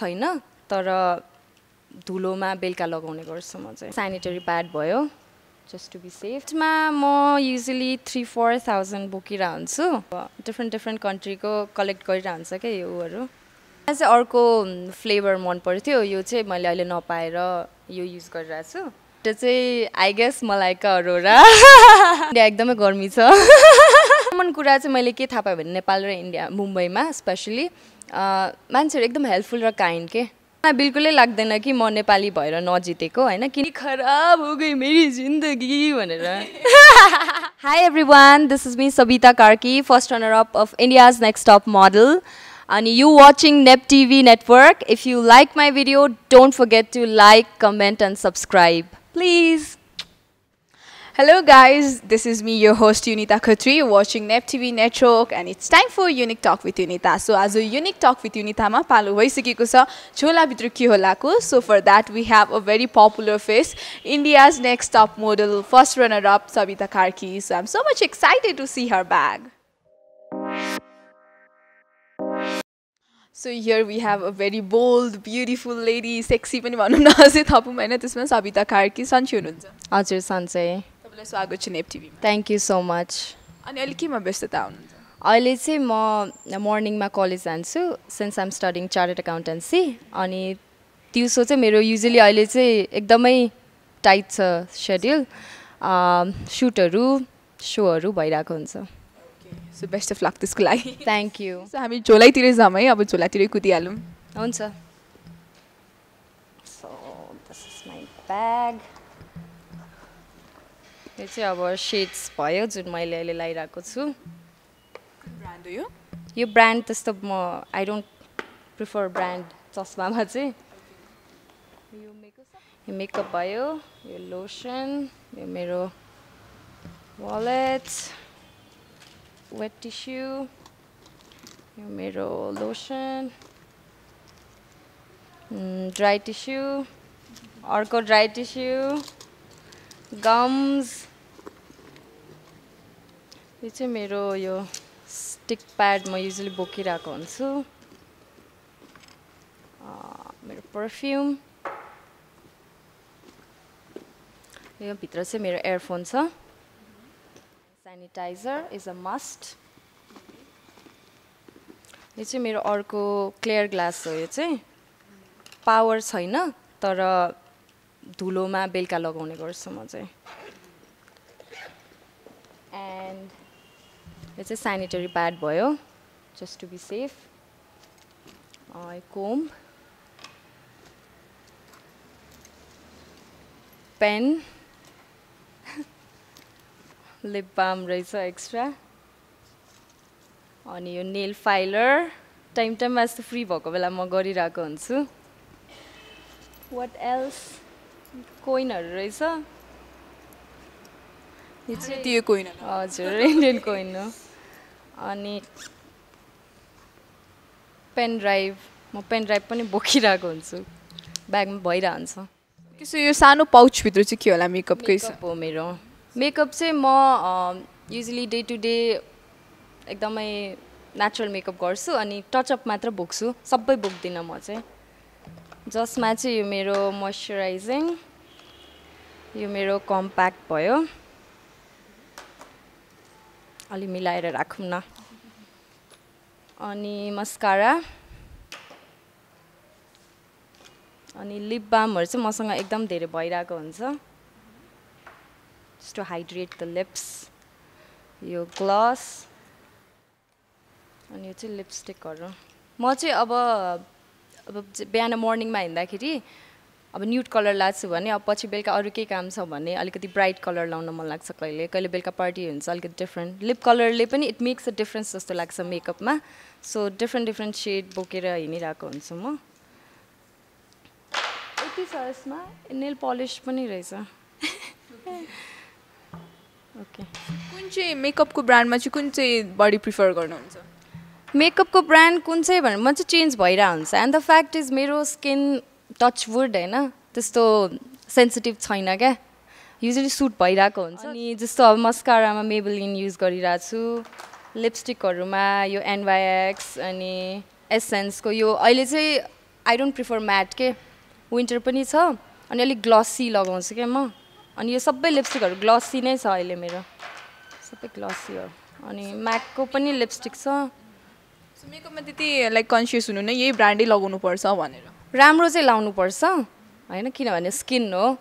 छैन तर धुलोमा बेलुका लगाउने गर्छु म चाहिँ। सेनिटरी प्याड भयो जस्ट टु बी सेफमा म युजली थ्री फोर थाउजन्ड बोकिरह हुन्छु डिफ्रेन्ट डिफ्रेन्ट कन्ट्रीको कलेक्ट गरिरह हुन्छ क्या योहरू। मलाई चाहिँ अर्को फ्लेभर मन पर्थ्यो यो चाहिँ मैले अहिले नपाएर यो युज गरिरहेको छु त्यो चाहिँ I guess Malaika Arora. India एकदमै गर्मी छ। कमन कुरा चाहिँ मैले के थाहा पाएँ भने नेपाल र इन्डिया मुम्बईमा स्पेसली मान्छेहरू एकदम हेल्पफुल र काइन्ड के? मलाई बिल्कुलै लाग्दैन कि म नेपाली भएर नजितेको होइन? किन? खराब हो गई मेरी जिन्दगी भनेर। Hi everyone this is me Sabita Karki first runner up of India's next top model अनि you watching Nep TV network if you like my video don't forget to like comment and subscribe please Hello guys, this is me, your host Unita Khatri, watching Nep TV Network and it's time for Unique Talk with Unita. So आज Unique Talk with Unita मा पालो भइसकेको छ झोलाभित्र के होलाको so for that we have a very popular face India's next top model first runner up Sabita Karki so I'm so much excited to see her bag so here we have a very bold beautiful lady sexy पनि भनौँ न अझै थपौँ होइन त्यसमा सबिता कार्की सन्ची हुनुहुन्छ। हजुर सन्चै। तपाईँलाई स्वागत छ नेप टिभीमा थ्याङ्क यू सो मच अनि अहिले केमा व्यस्तता हुनुहुन्छ अहिले चाहिँ म मर्निङमा कलेज जान्छु since I'm studying chartered accountancy अनि दिउँसो चाहिँ मेरो युजली अहिले चाहिँ एकदमै टाइट छ सेड्युल सुटहरू सोहरू भइरहेको हुन्छ। सो बेस्ट अफ लक त्यसको लागि। थ्याङ्क यू सो हामी झोलाइतिरै जाऊँ है अब झोलातिरै कुदिहालौँ। हुन्छ। So this is my bag यो चाहिँ अब सेड्स भयो जुन मैले अहिले लगाइरहेको छु। ब्रान्ड हो यो यो ब्रान्ड त्यस्तो म आई डोन्ट प्रिफर ब्रान्ड चस्मामा चाहिँ। यो मेकअप यो मेकअप भयो यो लोसन यो मेरो वालेट वेट टिस्यु यो मेरो लोसन ड्राई टिस्यु अर्को ड्राई टिस्यु गम्स यो चाहिँ मेरो यो स्टिक प्याड म युजली बोकिरहेको हुन्छु। मेरो पर्फ्युम यो भित्र चाहिँ मेरो एयरफोन छ। सेनिटाइजर इज अ मस्ट यो चाहिँ मेरो अर्को क्लियर ग्लास हो यो चाहिँ। पावर छैन तर धुलोमा बेलुका लगाउने गर्छु म चाहिँ। एन्ड यो चाहिँ सेनिटरी प्याड भयो just to be safe comb pen lip balm रहेछ एक्स्ट्रा अनि यो नेल फाइलर टाइम टाइममा यस्तो फ्री भएको बेला म गरिरहेको हुन्छु। वाट एल्स कोइनहरू रहेछ। यो चाहिँ त्यो कोइन हजुर इन्डियन कोइन हो। अनि पेन ड्राइभ म पेन ड्राइभ पनि बोकिरहेको हुन्छु। ब्यागमा भइरहन्छ। त्यसो यो सानो पाउचभित्र चाहिँ के होला मेकअपकै मेकअप हो मेरो। मेकअप चाहिँ म युजली डे टु डे एकदमै नेचुरल मेकअप गर्छु अनि टचअप मात्र बोक्छु। सबै बोक्दिनँ म चाहिँ। जसमा चाहिँ यो मेरो मोइस्चराइजिङ यो मेरो कम्प्याक्ट भयो। अलि मिलाएर राखौँ न। अनि मस्कारा। अनि लिप बामहरू चाहिँ मसँग एकदम धेरै भइरहेको हुन्छ। Just to hydrate the lips यो ग्लस अनि यो चाहिँ लिपस्टिकहरू म चाहिँ अब अब बिहान मर्निङमा हिँड्दाखेरि अब न्युट कलर लाग्छु भने अब पछि बेलुका अरू केही काम छ भने अलिकति ब्राइट कलर लाउन मन लाग्छ कहिले। कहिले बेलुका पार्टी हुन्छ अलिकति डिफ्रेन्ट लिप कलरले पनि इट मेक्स अ डिफ्रेन्स जस्तो लाग्छ मेकअपमा सो डिफ्रेन्ट डिफ्रेन्ट सेड बोकेर हिँडिरहेको हुन्छु म। यति छ यसमा नेल पलिस पनि रहेछ। ओके कुन चाहिँ मेकअपको ब्रान्डमा चाहिँ कुन चाहिँ बढी प्रिफर गर्नुहुन्छ? मेकअपको ब्रान्ड कुन चाहिँ भनेर म चाहिँ चेन्ज भइरहेको हुन्छ एन्ड द फ्याक्ट इज मेरो स्किन टच वुड होइन त्यस्तो सेन्सिटिभ छैन क्या? युजली सुट भइरहेको हुन्छ। अनि जस्तो अब मस्कारामा मेबलिन युज गरिरहेको छु लिपस्टिकहरूमा यो एनवाइएक्स अनि एसेन्सको यो अहिले चाहिँ आई डोन्ट प्रिफर म्याट के? विन्टर पनि छ अनि अलिक ग्लसी लगाउँछु क्या म। अनि यो सबै लिपस्टिकहरू ग्लसी नै छ अहिले मेरो। सबै ग्लसी हो। अनि म्याकको पनि लिपस्टिक छ। मेकअपमा त्यति लाइक कन्सियस हुनु नै यही ब्रान्डै लगाउनुपर्छ भनेर। राम्रो चाहिँ लाउनुपर्छ। होइन? किनभने स्किन हो।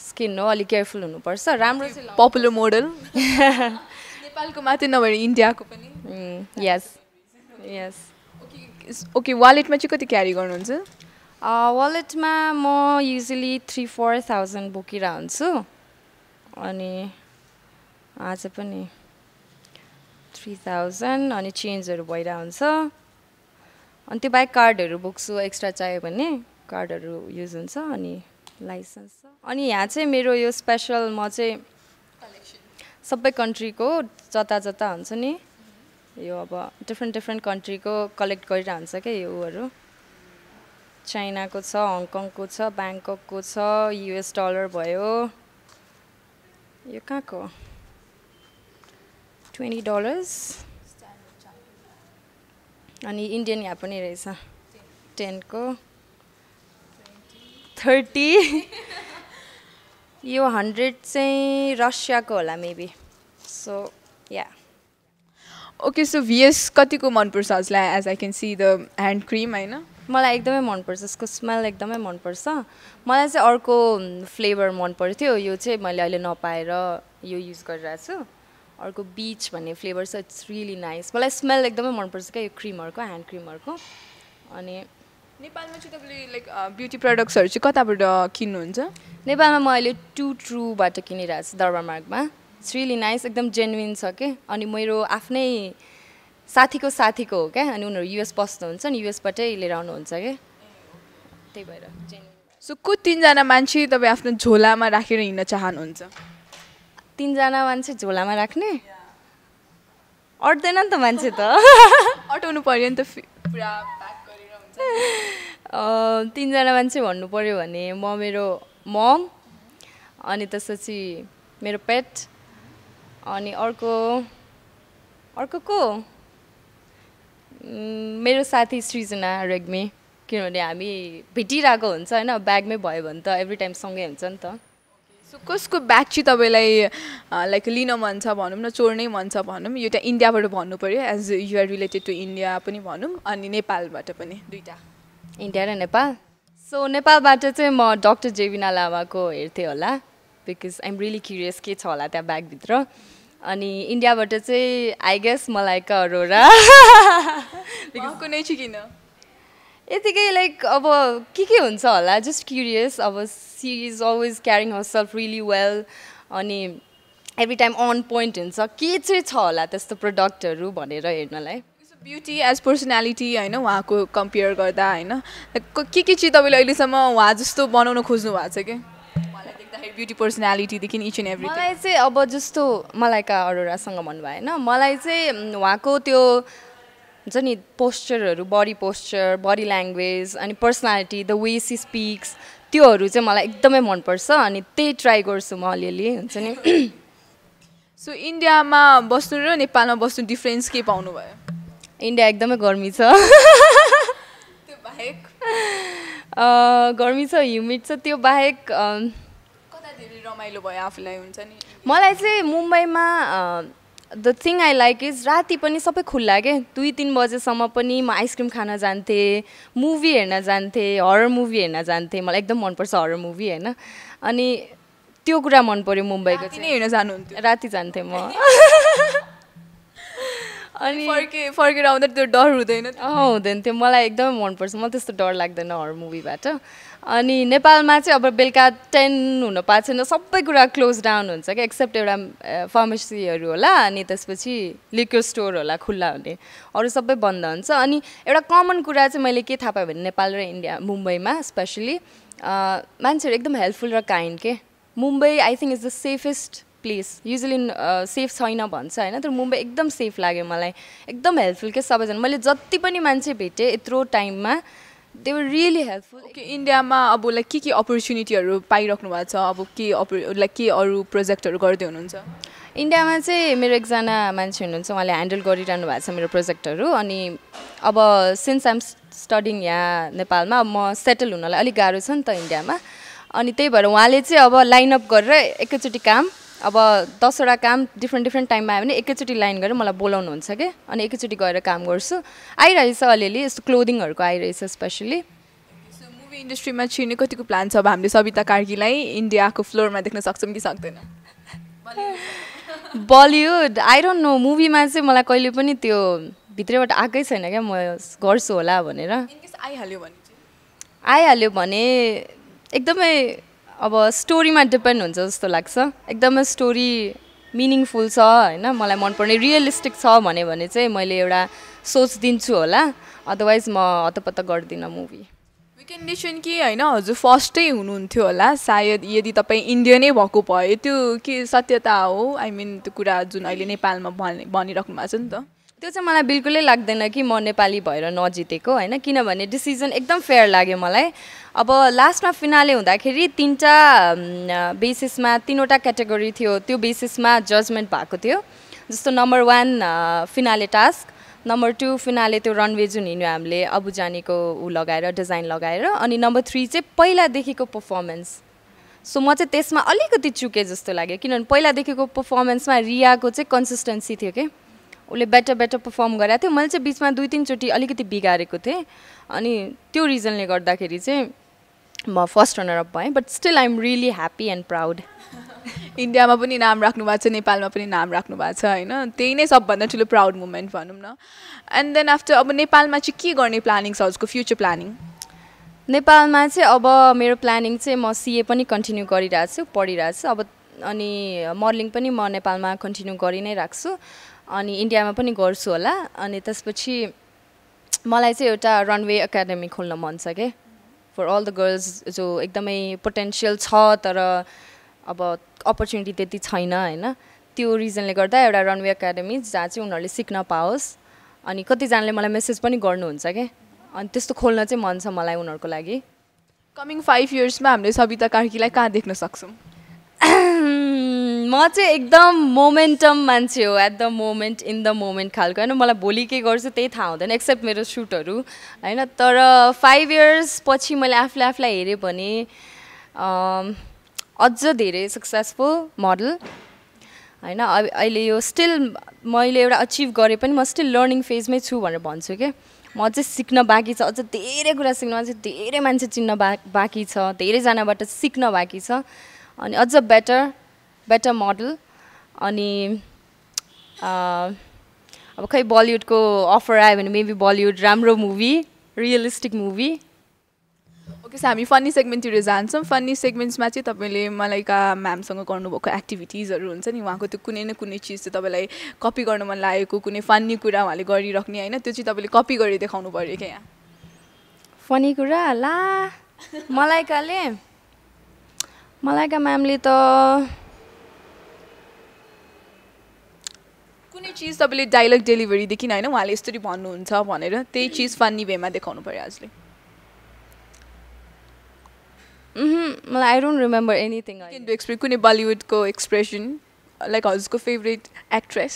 स्किन हो अलिक केयरफुल हुनुपर्छ। राम्रो चाहिँ पपुलर मोडल नेपालको मात्रै नभएर इन्डियाको पनि। यस यस ओके वालेटमा चाहिँ कति क्यारी गर्नुहुन्छ? वालेटमा म युजली थ्री फोर थाउजन्ड बोकिरहेको हुन्छु अनि आज पनि थ्री थाउजन्ड अनि चेन्जहरू भइरहेको हुन्छ अनि त्यो बाहेक कार्डहरू बोक्छु एक्स्ट्रा चाहियो भने कार्डहरू युज हुन्छ अनि लाइसेन्स छ। अनि यहाँ चाहिँ मेरो यो स्पेसल म चाहिँ सबै कन्ट्रीको जता जता हुन्छ नि यो अब डिफ्रेन्ट डिफ्रेन्ट कन्ट्रीको कलेक्ट गरिरहेको हुन्छ क्या योहरू चाइनाको छ हङकङको छ ब्याङ्ककको छ युएस डलर भयो। यो कहाँको ट्वेन्टी डलर्स अनि इन्डियन यहाँ पनि रहेछ। टेनको। थर्टी। यो हन्ड्रेड चाहिँ रसियाको होला maybe. So yeah. Okay so VS कतिको मनपर्छ हजुरलाई? As I can see the hand cream होइन? मलाई एकदमै मनपर्छ। यसको स्मेल एकदमै मनपर्छ। मलाई चाहिँ अर्को फ्लेभर मन पर्थ्यो यो चाहिँ मैले अहिले नपाएर यो युज गरिरहेको छु। अर्को बिच भन्ने फ्लेभर छ इट्स रियली नाइस मलाई स्मेल एकदमै मनपर्छ क्या यो क्रिमहरूको ह्यान्ड क्रिमहरूको अनि नेपालमा चाहिँ तपाईँले लाइक ब्युटी प्रडक्ट्सहरू चाहिँ कताबाट किन्नुहुन्छ? नेपालमा म अहिले टु ट्रुबाट किनिरहेको छु दरबार मार्गमा। इट्स रियली नाइस एकदम जेन्युन छ के। अनि मेरो आफ्नै साथीको साथीको हो क्या अनि उनीहरू युएस बस्नुहुन्छ नि युएसबाटै लिएर आउनुहुन्छ क्या त्यही भएर जेन्युन सो को तिनजना मान्छे तपाईँ आफ्नो झोलामा राखेर हिँड्न चाहनुहुन्छ? तिनजना मान्छे झोलामा राख्ने? अट्दैन नि त मान्छे त। अटाउनु पऱ्यो नि त पुरा तिनजना मान्छे भन्नु पऱ्यो भने म मेरो मम अनि त्यसपछि मेरो पेट अनि अर्को अर्को को? मेरो साथी सृजना रेग्मी किनभने हामी भेटिरहेको हुन्छ होइन ब्यागमै भयो भने त एभ्री टाइम सँगै हुन्छ नि त। सो कसको ब्याग चाहिँ तपाईँलाई लाइक लिन मन छ भनौँ न चोर्नै मन छ भनौँ एउटा इन्डियाबाट भन्नु पऱ्यो as you're related to India पनि भनौँ अनि नेपालबाट पनि दुइटा इन्डिया र नेपाल? सो नेपालबाट चाहिँ म डक्टर जेबिना लामाको हेर्थेँ होला बिकज आइएम रियली क्युरियस के छ होला त्यहाँ ब्यागभित्र अनि इन्डियाबाट चाहिँ आई गेस मलाइका अरोरा। उहाँको नै चाहिँ किन? यतिकै लाइक अब के के हुन्छ होला? जस्ट क्युरियस अब she is always carrying herself really well अनि एभ्री टाइम अन पोइन्ट हुन्छ। के चाहिँ छ होला त्यस्तो प्रडक्टहरू भनेर हेर्नलाई? ब्युटी एज पर्सनालिटी होइन उहाँको कम्पेयर गर्दा होइन। के के चाहिँ तपाईँले अहिलेसम्म उहाँ जस्तो बनाउन खोज्नु भएको छ कि? उहाँलाई देख्दाखेरि ब्युटी पर्सनालिटीदेखि इच एन्ड एभ्रिथिङ मलाई चाहिँ अब जस्तो मलाइका अरोरासँग भन्नुभयो होइन? मलाई चाहिँ उहाँको त्यो हुन्छ नि पोस्चरहरू बडी पोस्चर बडी ल्याङ्ग्वेज अनि personality the way she speaks त्योहरू चाहिँ मलाई एकदमै मनपर्छ अनि त्यही ट्राई गर्छु म अलिअलि हुन्छ नि। सो इन्डियामा बस्नु र नेपालमा बस्नु डिफ्रेन्स के पाउनु भयो? इन्डिया एकदमै गर्मी छ। त्यो बाहेक? गर्मी छ ह्युमिड छ त्यो बाहेक कता धेरै रमाइलो भयो आफूलाई हुन्छ नि? मलाई चाहिँ मुम्बईमा the thing I like is राति पनि सबै खुल्ला के? दुई तिन बजेसम्म पनि म आइसक्रिम खान जान्थेँ मुभी हेर्न जान्थेँ हरर मुभी हेर्न जान्थेँ। मलाई एकदम मनपर्छ हरर मुभी होइन? अनि त्यो कुरा मन पऱ्यो मुम्बईको चाहिँ। हेर्न जानुहुन्थ्यो। राति जान्थेँ म। अनि फर्के फर्केर आउँदा त्यो डर हुँदैन। अँ हुँदैन थियो। मलाई एकदमै मनपर्छ। मलाई त्यस्तो डर लाग्दैन हर मुभीबाट अनि नेपालमा चाहिँ अब बेलुका टेन हुन पाएको छैन सबै कुरा क्लोज डाउन हुन्छ क्या एक्सेप्ट एउटा फार्मेसीहरू होला अनि त्यसपछि लिक्वर स्टोर होला खुल्ला हुने अरू सबै बन्द हुन्छ। अनि एउटा कमन कुरा चाहिँ मैले के थाहा पाएँ भने नेपाल र इन्डिया मुम्बईमा स्पेसली मान्छेहरू एकदम हेल्पफुल र काइन्ड के। Mumbai I think is the safest place usually safe छैन भन्छ होइन तर मुम्बई एकदम सेफ लाग्यो मलाई एकदम हेल्पफुल के सबैजना। मैले जति पनि मान्छे भेटेँ यत्रो टाइममा they were really helpful okay इन्डियामा अब लाइक के के अपर्च्युनिटीहरू पाइराख्नु भएको छ? अब के अप लाइक के अरू प्रोजेक्टहरू गर्दै हुनुहुन्छ? इन्डियामा चाहिँ मेरो एकजना मान्छे हुनुहुन्छ उहाँले ह्यान्डल गरिरहनु भएको छ मेरो प्रोजेक्टहरू अनि अब सिन्स आइम स्टडिङ यहाँ नेपालमा अब म सेटल हुनलाई अलिक गाह्रो छ नि त इन्डियामा। अनि त्यही भएर उहाँले चाहिँ अब लाइनअप गरेर एकैचोटि काम अब दसवटा काम डिफ्रेन्ट डिफ्रेन्ट टाइममा आयो भने एकैचोटि लाइन गरेर मलाई बोलाउनुहुन्छ कि? अनि एकैचोटि गएर काम गर्छु। आइरहेछ अलिअलि यस्तो क्लोदिङहरूको आइरहेछ स्पेसली मुभी इन्डस्ट्रीमा छिर्ने कतिको प्लान छ अब हामीले सविता कार्कीलाई इन्डियाको फ्लोरमा देख्न सक्छौँ कि सक्दैन? बलिउड आई डोन्ट नो मुभीमा चाहिँ मलाई कहिले पनि त्यो भित्रबाट आएकै छैन क्या म गर्छु होला भनेर। आइहाल्यो भने आइहाल्यो भने एकदमै अब स्टोरीमा डिपेन्ड हुन्छ जस्तो लाग्छ। एकदमै स्टोरी मिनिङफुल छ होइन? मलाई मनपर्ने रियलिस्टिक छ भन्यो भने चाहिँ मैले एउटा सोच दिन्छु होला। अदरवाइज म हतपत्त गर्दिनँ मुभी विकेन्डेसन कि होइन हजुर फर्स्टै हुनुहुन्थ्यो होला। सायद यदि तपाईँ इन्डियनै भएको भए त्यो के सत्यता हो? आई मिन त्यो कुरा जुन अहिले नेपालमा भनि भनिराख्नु भएको छ नि त। त्यो चाहिँ मलाई बिल्कुलै लाग्दैन कि म नेपाली भएर नजितेको होइन? किनभने डिसिजन एकदम फेयर लाग्यो मलाई। अब लास्टमा फिनाले हुँदाखेरि तिनवटा बेसिसमा तिनवटा क्याटेगोरी थियो। त्यो बेसिसमा जजमेन्ट भएको थियो। जस्तो number one finale task number two finale त्यो रनवे जुन हिँड्यो हामीले अबु जानेको ऊ लगाएर डिजाइन लगाएर अनि नम्बर थ्री चाहिँ पहिलादेखिको पर्फर्मेन्स सो म चाहिँ त्यसमा अलिकति चुकेँ जस्तो लाग्यो। किनभने पहिलादेखिको पर्फर्मेन्समा रियाको चाहिँ कन्सिस्टेन्सी थियो कि? उसले बेटर बेटर पर्फर्म गरेको थियो। मैले चाहिँ बिचमा दुई तिनचोटि अलिकति बिगारेको थिएँ। अनि त्यो रिजनले गर्दाखेरि चाहिँ म फर्स्ट रनर अप भएँ but still I am really happy and proud इन्डियामा पनि नाम राख्नु भएको छ नेपालमा पनि नाम राख्नु भएको छ होइन? त्यही नै सबभन्दा ठुलो प्राउड मुमेन्ट भनौँ न। एन्ड देन आफ्टर अब नेपालमा चाहिँ के गर्ने प्लानिङ छ उसको फ्युचर प्लानिङ नेपालमा चाहिँ अब मेरो प्लानिङ चाहिँ म सिए पनि कन्टिन्यू गरिरहेको छु पढिरहेको छु अब अनि मोडलिङ पनि म नेपालमा कन्टिन्यू गरि नै राख्छु। अनि इन्डियामा पनि गर्छु होला। अनि त्यसपछि मलाई चाहिँ एउटा रनवे एकाडेमी खोल्न मन छ कि? फर अल द गर्ल्स जो एकदमै पोटेन्सियल छ तर अब अपर्च्युनिटी त्यति छैन होइन? त्यो रिजनले गर्दा एउटा रनवे एकाडेमी जहाँ चाहिँ उनीहरूले सिक्न पाओस्। अनि कतिजनाले मलाई मेसेज पनि गर्नुहुन्छ क्या अनि त्यस्तो खोल्न चाहिँ मन छ मलाई उनीहरूको लागि। कमिङ फाइभ इयर्समा हामीले सविता कार्कीलाई कहाँ देख्न सक्छौँ? म चाहिँ एकदम मोमेन्टम मान्छे हो at the moment in the moment खालको। होइन मलाई भोलि के गर्छु त्यही थाहा हुँदैन एक्सेप्ट मेरो सुटहरू होइन। तर फाइभ इयर्स पछि मैले आफूले आफूलाई हेरेँ भने अझ धेरै सक्सेसफुल मोडल होइन। अहिले यो स्टिल मैले एउटा अचिभ गरेँ पनि म स्टिल लर्निङ फेजमै छु भनेर भन्छु क्या म अझै सिक्न बाँकी छ अझ धेरै कुरा सिक्न अझै धेरै मान्छे चिन्न बा बाँकी छ धेरैजनाबाट सिक्न बाँकी छ। अनि अझ बेटर बेटर मोडल अनि अब खै बलिउडको अफर आयो भने मेबी बलिउड राम्रो movie realistic movie okay so हामी फन्नी सेगमेन्टतिर जान्छौँ। फन्नी सेगमेन्ट्समा चाहिँ तपाईँले मलाइका म्यामसँग गर्नुभएको एक्टिभिटिजहरू हुन्छ नि? उहाँको त्यो कुनै न कुनै चिज चाहिँ तपाईँलाई कपी गर्न मन लागेको कुनै फन्नी कुरा उहाँले गरिराख्ने होइन? त्यो चाहिँ तपाईँले कपी गरेर देखाउनु पऱ्यो क्या यहाँ? फनी कुरा? ला! मलाइकाले मलाइका म्यामले त कुनै चिज तपाईँले डाइलग डेलिभरीदेखि होइन उहाँले यस्तरी भन्नुहुन्छ भनेर त्यही चिज फन्नी वेमा देखाउनु पऱ्यो आजले। मलाई I don't remember anything express कुनै बलिउडको एक्सप्रेसन लाइक हजुरको फेभरेट एक्ट्रेस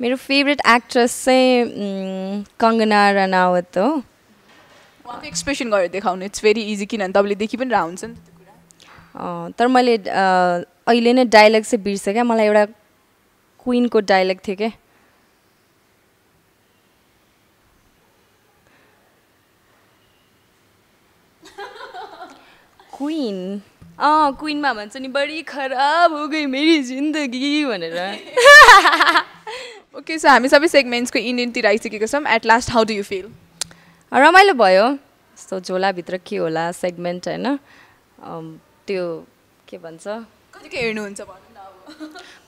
मेरो फेभरेट एक्ट्रेस चाहिँ कङ्गना रनावत हो। उहाँको एक्सप्रेसन गरेर देखाउनु इट्स भेरी इजी किनभने तपाईँले देखि पनि रहन्छ नि त्यो कुरा। तर मैले अहिले नै डाइलग चाहिँ बिर्सेँ क्या मलाई एउटा क्विनको डाइलग थियो क्या क्विन अँ क्विनमा भन्छ नि बढी खराब हो गई मेरी जिन्दगी भनेर। ओके सो हामी सबै सेगमेन्ट्सको इन्डियनतिर आइसकेको छौँ। At last how do you feel रमाइलो भयो। यस्तो झोलाभित्र के होला सेगमेन्ट होइन? त्यो के भन्छ? कतिको हेर्नुहुन्छ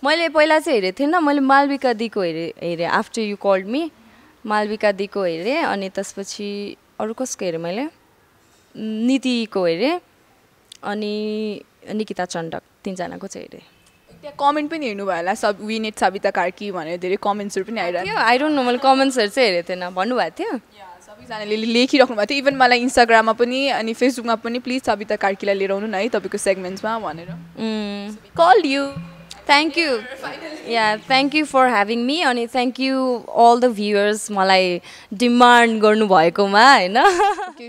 मैले पहिला चाहिँ हेरेको थिएन मैले मालविका दिको हेरेँ हेरेँ। After you called me Malavika दिको हेरेँ अनि त्यसपछि अरू कसको हेरेँ मैले? नीतिको हेरेँ अनि निकिता चण्डक तिनजनाको चाहिँ हेरेँ। त्यहाँ कमेन्ट पनि हेर्नु भयो होला सब विनेट सविता कार्की भनेर धेरै कमेन्ट्सहरू पनि आइरहेको थियो। आई डोन्ट नो मैले कमेन्ट्सहरू चाहिँ हेरेको थिएन भन्नुभएको थियो? सबैजनाले लेखिराख्नु भएको थियो। इभन मलाई इन्स्टाग्राममा पनि अनि फेसबुकमा पनि प्लिज सविता कार्कीलाई लिएर आउनु न है तपाईँको सेगमेन्ट्समा भनेर। Call you thank you yeah thank you for having me अनि thank you all the viewers मलाई डिमान्ड गर्नुभएकोमा होइन?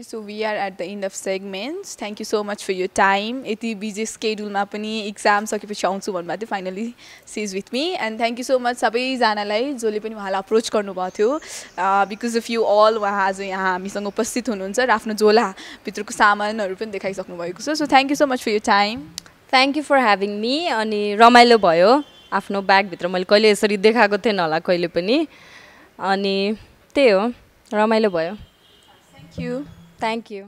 So we are at the end of segments thank you so much for your time यति busy स्केड्युलमा पनि exam सकेपछि आउँछु भन्नुभएको थियो finally she's with me and thank you so much सबैजनालाई जसले पनि उहाँलाई अप्रोच गर्नुभएको थियो. बिकज अफ यु अल उहाँ आज यहाँ हामीसँग उपस्थित हुनुहुन्छ र आफ्नो झोलाभित्रको सामानहरू पनि देखाइसक्नु भएको छ. So thank you so much for your time thank you for having me अनि रमाइलो भयो। आफ्नो ब्यागभित्र मैले कहिले यसरी देखाएको थिएन होला कहिले पनि। अनि त्यही हो रमाइलो भयो। Thank you thank you